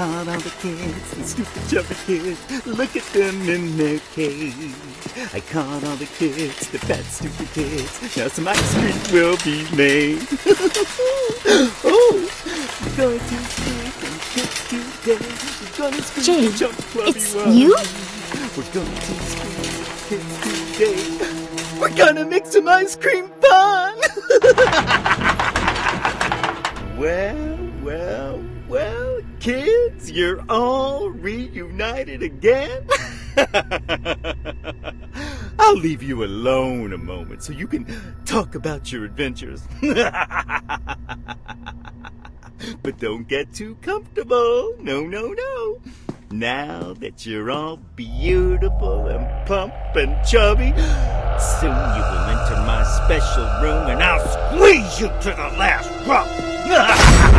Caught all the kids, the stupid chubby kids. Look at them in their cage. I caught all the kids, the fat stupid kids. Now some ice cream will be made. oh, we're going to skate and kids today. We're gonna scream and jump it's wubby. you? We're going to skate and kids today. We're gonna make some ice cream fun. Well, well, well, kids, you're all reunited again. I'll leave you alone a moment so you can talk about your adventures. but don't get too comfortable. No, no, no. Now that you're all beautiful and plump and chubby, soon you will enter my special room and I'll squeeze you to the last drop.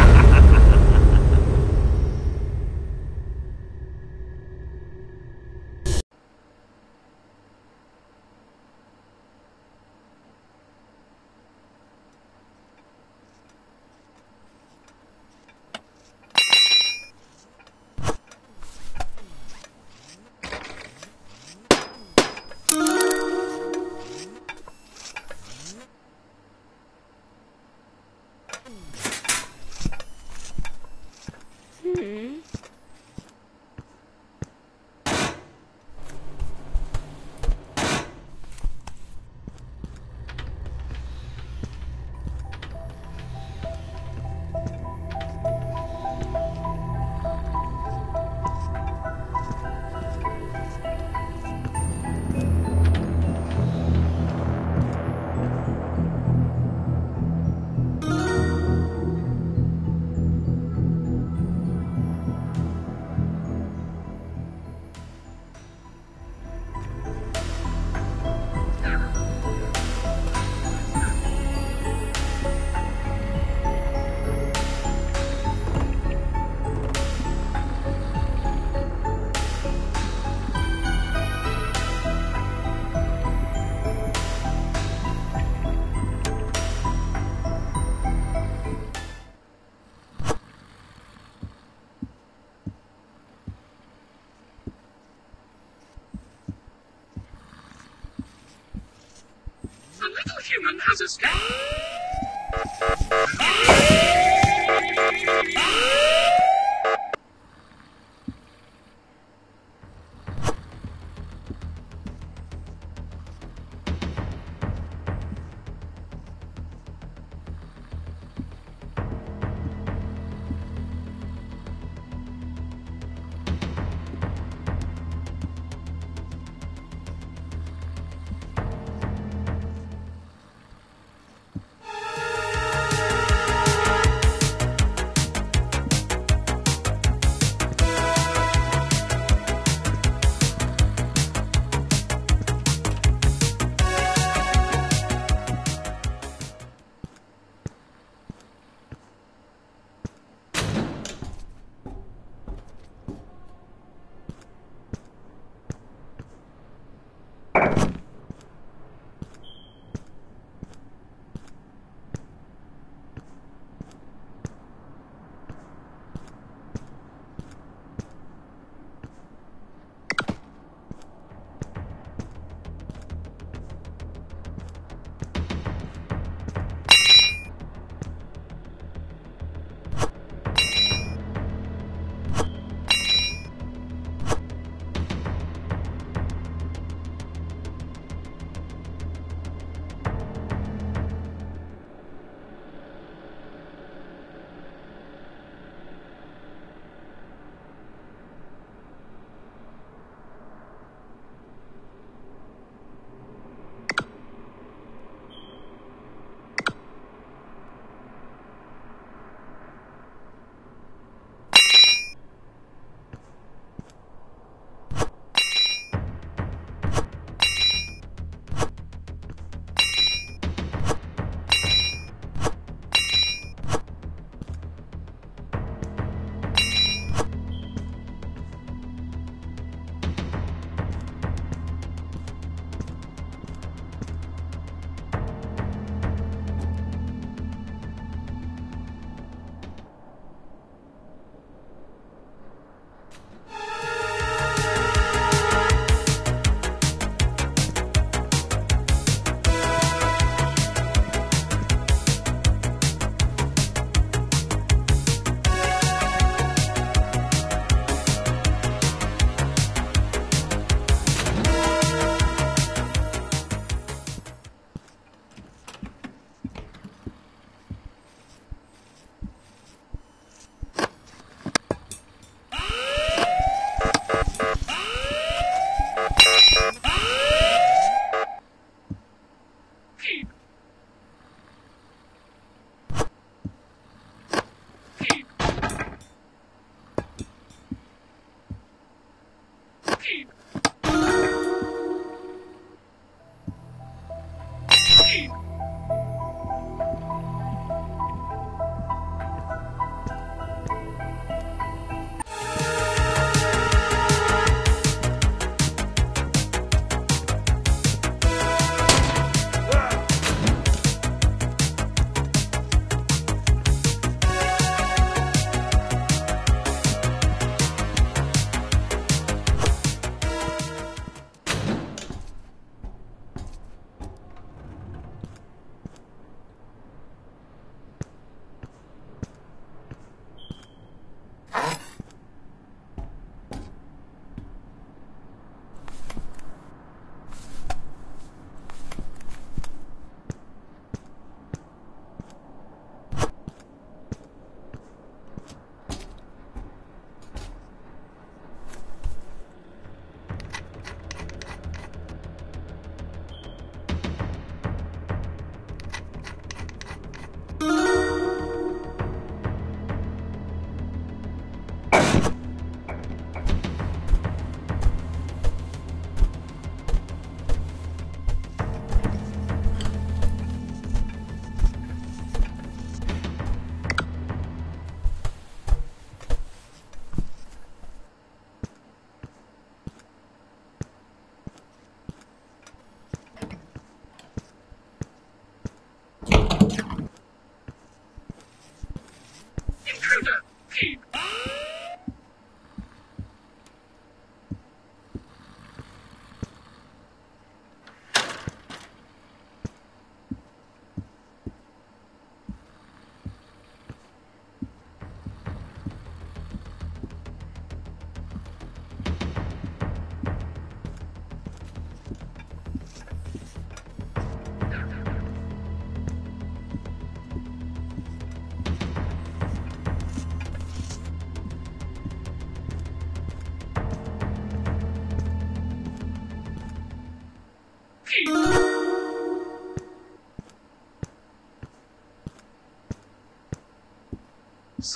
human has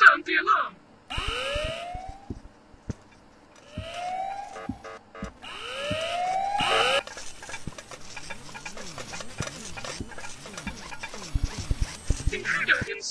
Sound the alarm. Intruder in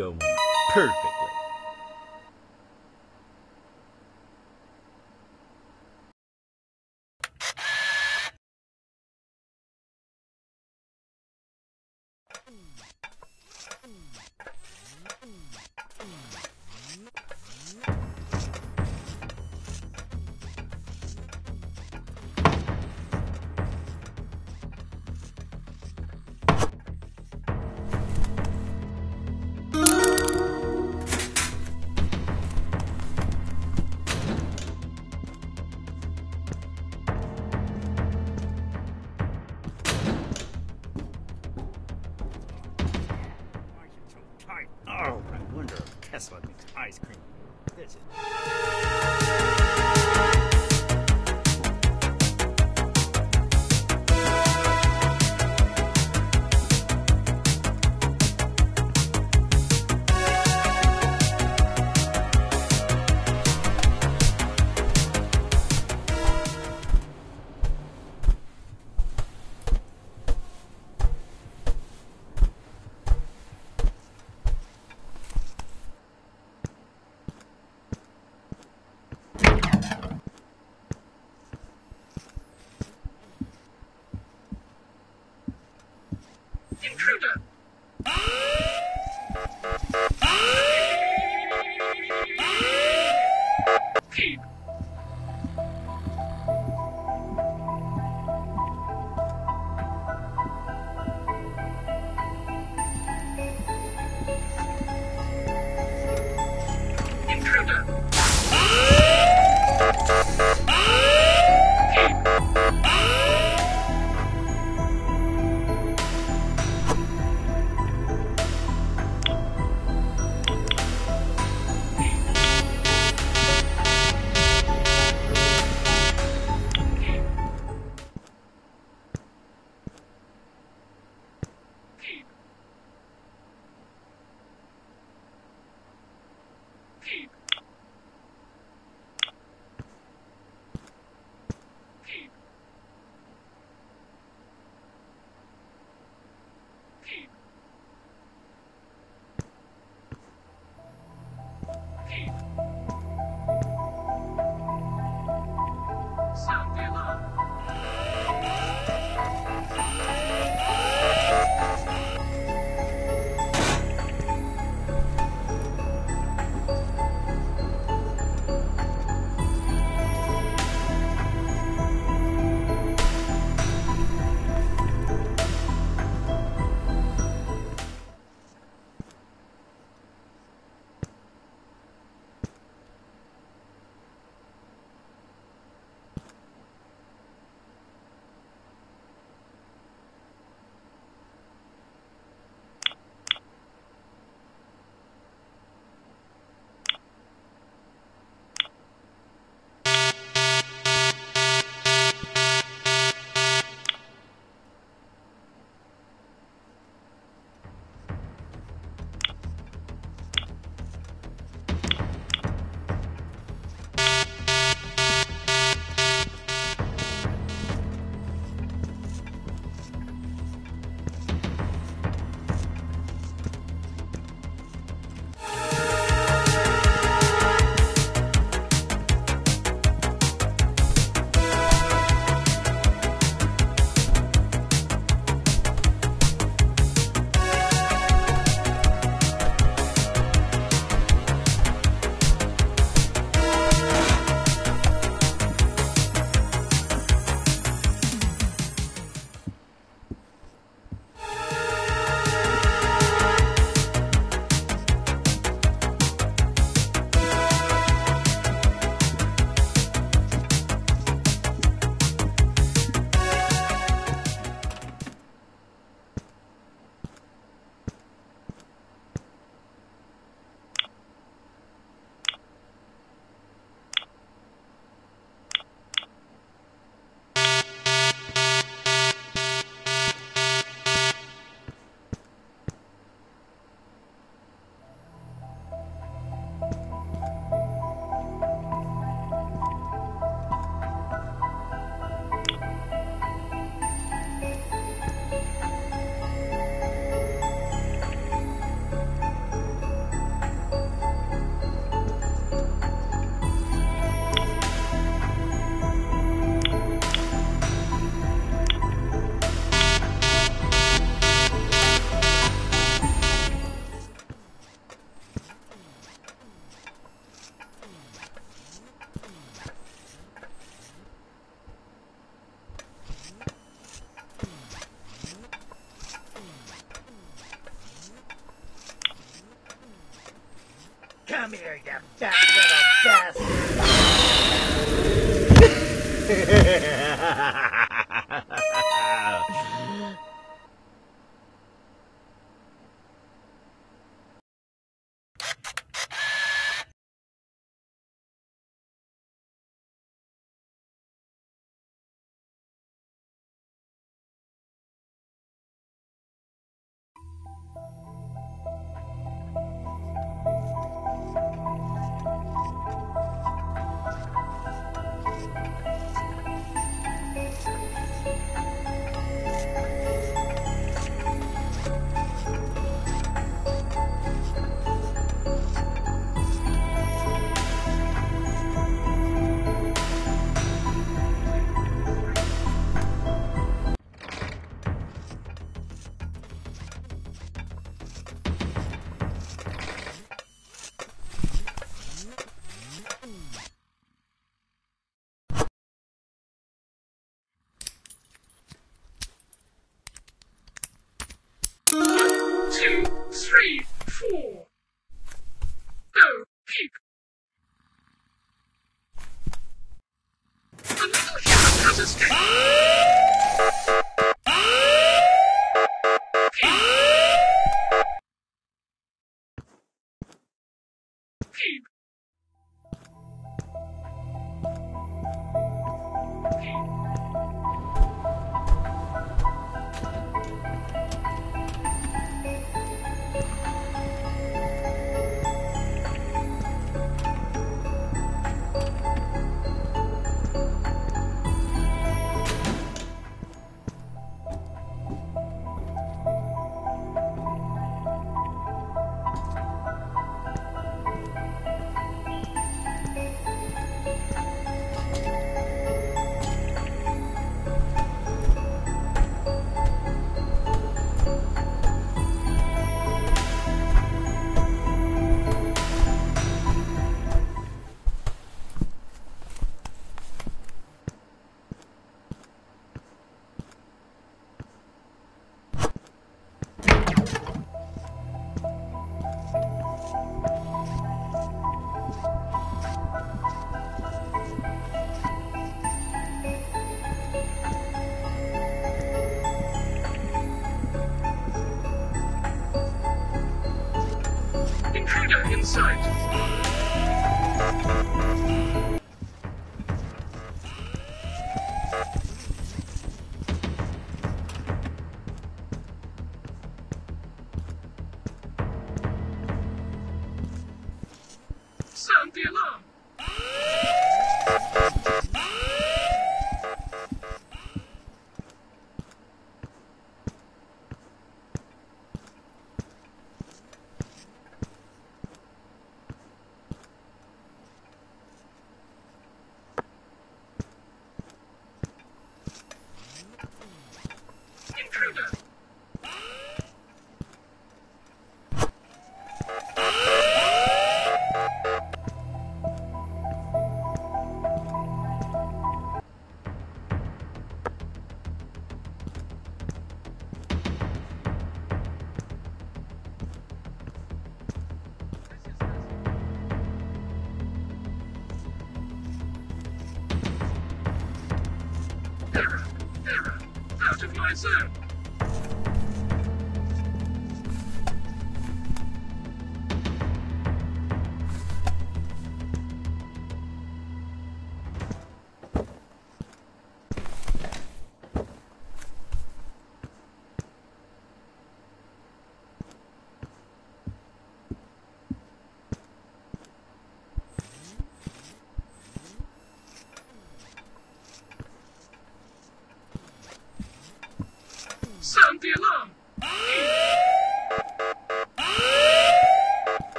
plan Tesla makes ice cream. This is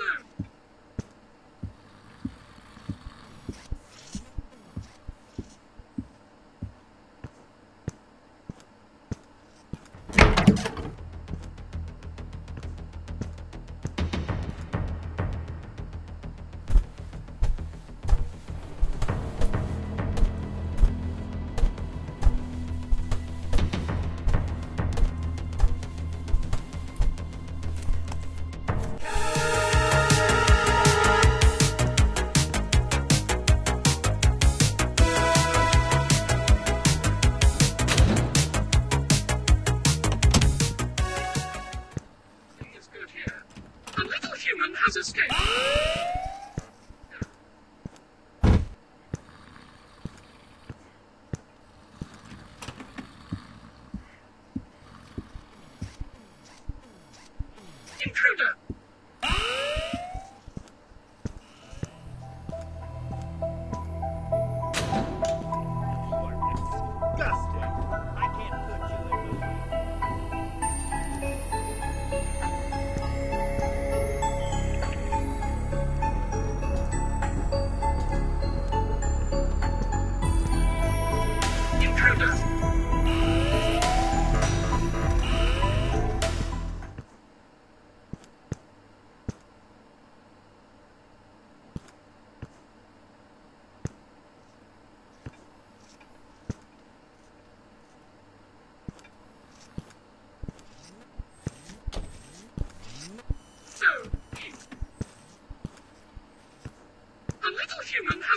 Out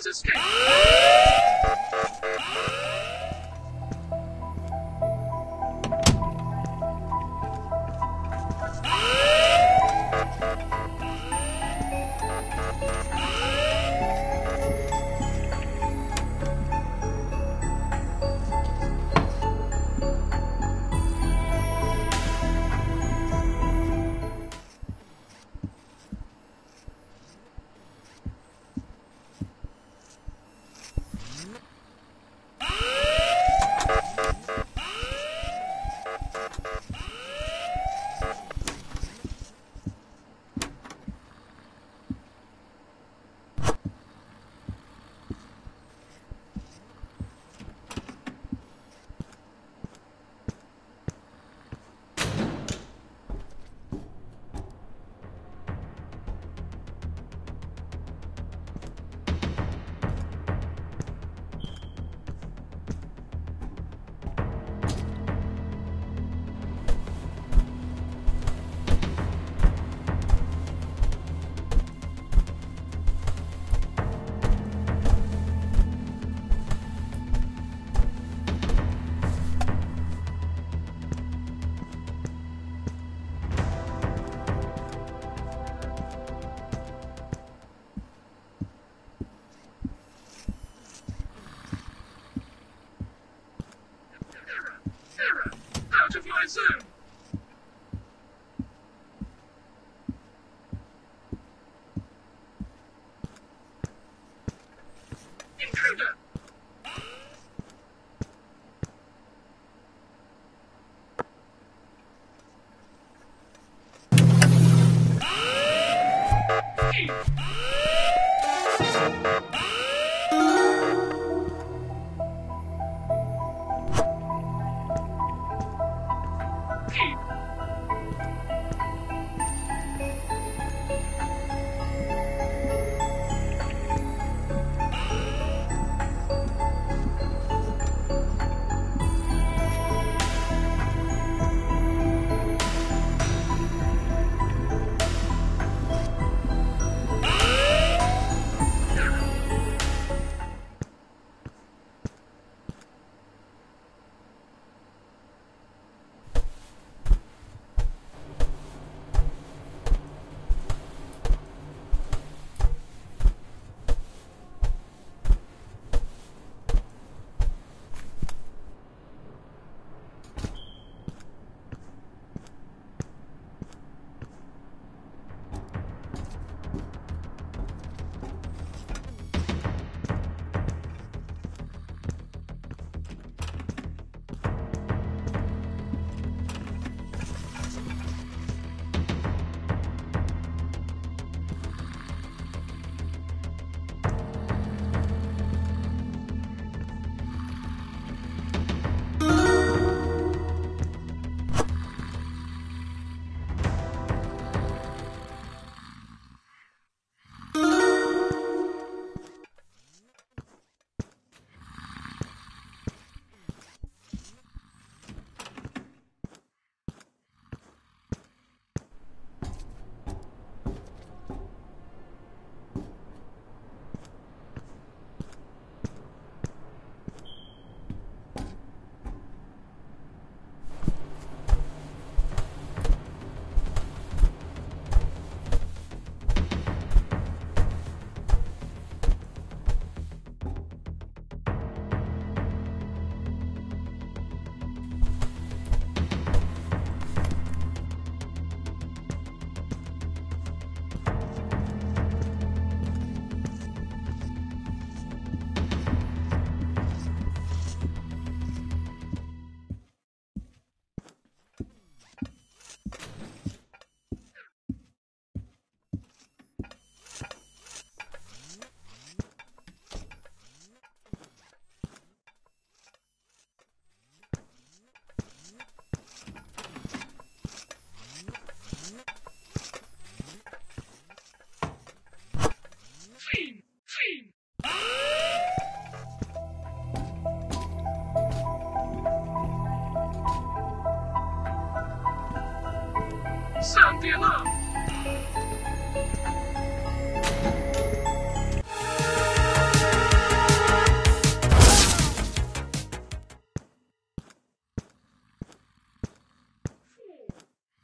escaped.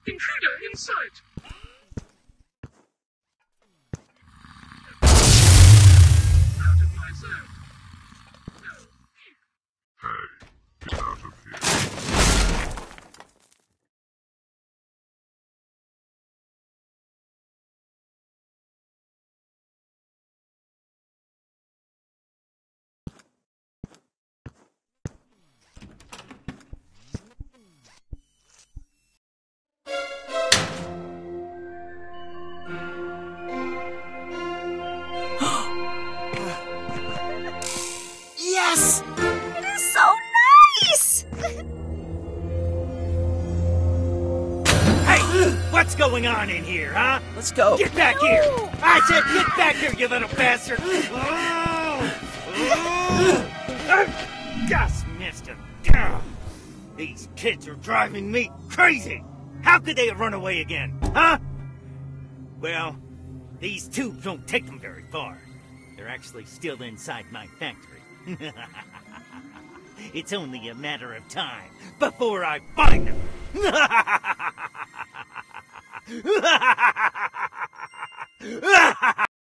Intruder in sight. Let's go. Get back here! I said get back here, you little bastard! Oh! Oh! Just missed him. These kids are driving me crazy! How could they have run away again, huh? Well, these tubes don't take them very far. They're actually still inside my factory. it's only a matter of time before I find them. Ah!